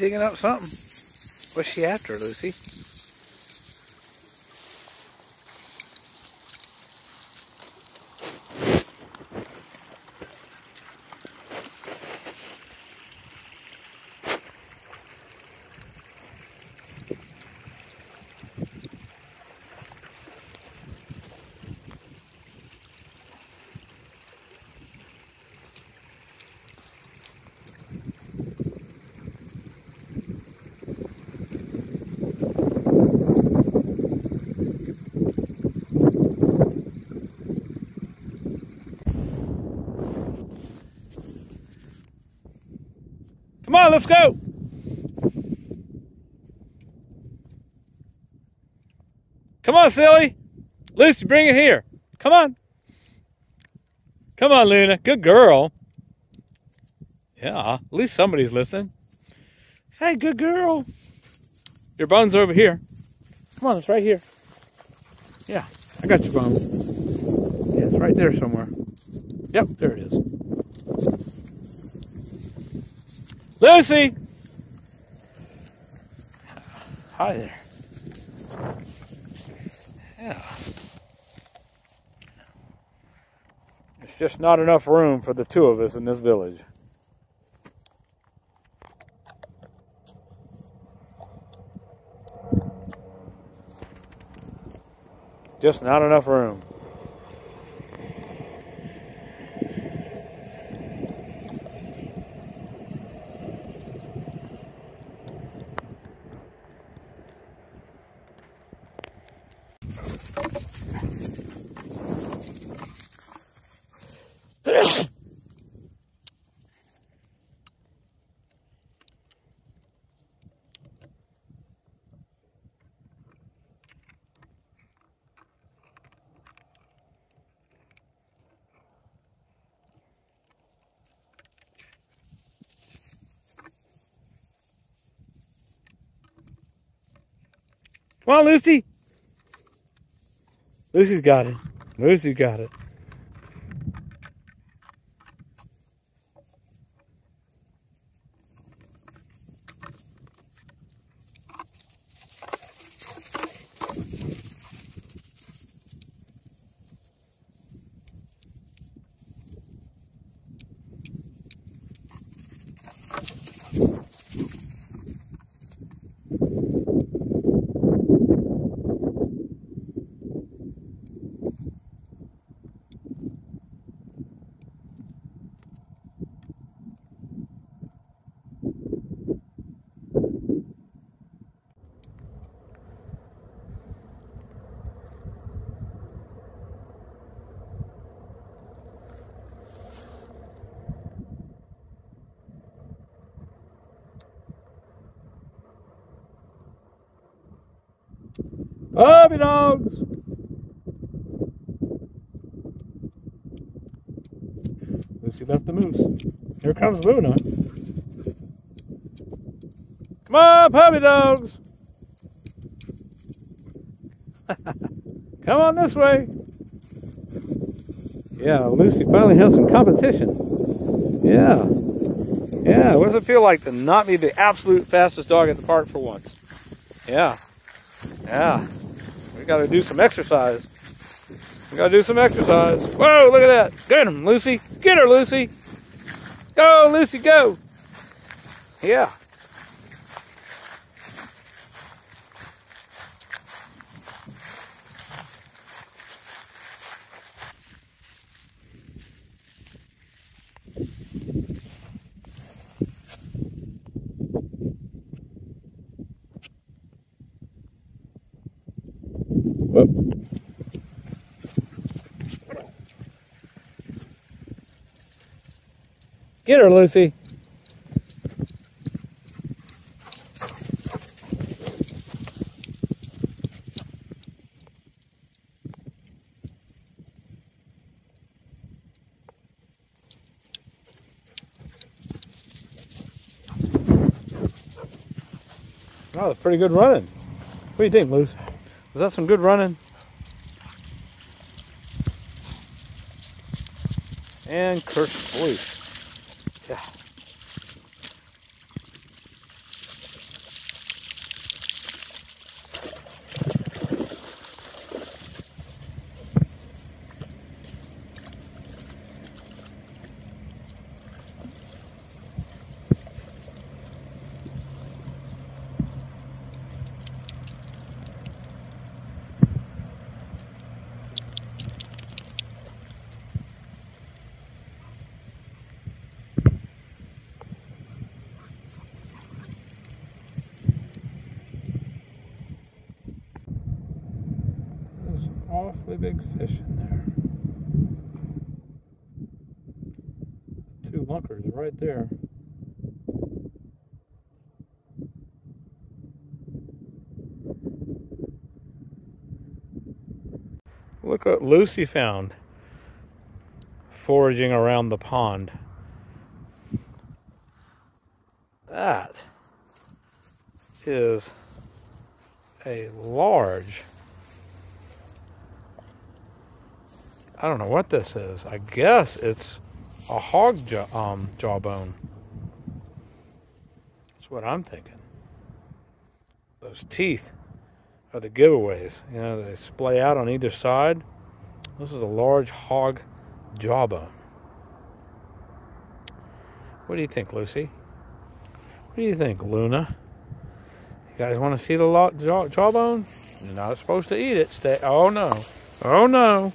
digging up something. What's she after, Lucy? On, let's go. Come on, silly. Lucy, bring it here. Come on. Come on, Luna. Good girl. Yeah, at least somebody's listening. Hey, good girl. Your bone's over here. Come on, it's right here. Yeah, I got your bone. Yeah, it's right there somewhere. Yep, there it is. Lucy! Hi there. Yeah. There's just not enough room for the two of us in this village. Just not enough room. Come on, Lucy. Lucy's got it. Lucy's got it. Puppy dogs. Lucy left the moose. Here comes Luna. Come on, puppy dogs. Come on this way. Yeah, Lucy finally has some competition. Yeah. Yeah, what does it feel like to not be the absolute fastest dog at the park for once? Yeah. Yeah. We got to do some exercise. We got to do some exercise. Whoa, look at that. Get him, Lucy. Get her, Lucy. Go, Lucy, go. Yeah. Whoop. Get her, Lucy. Oh, that's pretty good running. What do you think, Lucy? Was that some good running? And Kurt's voice. Yeah. Awfully big fish in there. Two lunkers right there. Look what Lucy found foraging around the pond. That is a large, I don't know what this is. I guess it's a hog jaw, um, jawbone. That's what I'm thinking. Those teeth are the giveaways. You know, they splay out on either side. This is a large hog jawbone. What do you think, Lucy? What do you think, Luna? You guys want to see the jaw jawbone? You're not supposed to eat it. Stay. Oh no. Oh no.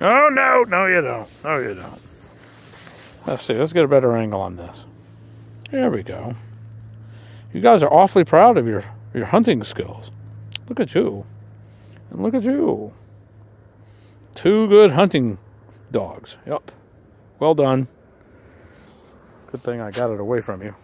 Oh no. No, you don't. No, you don't. Let's see. Let's get a better angle on this. There we go. You guys are awfully proud of your your hunting skills. Look at you. And look at you. Two good hunting dogs. Yep. Well done. Good thing I got it away from you.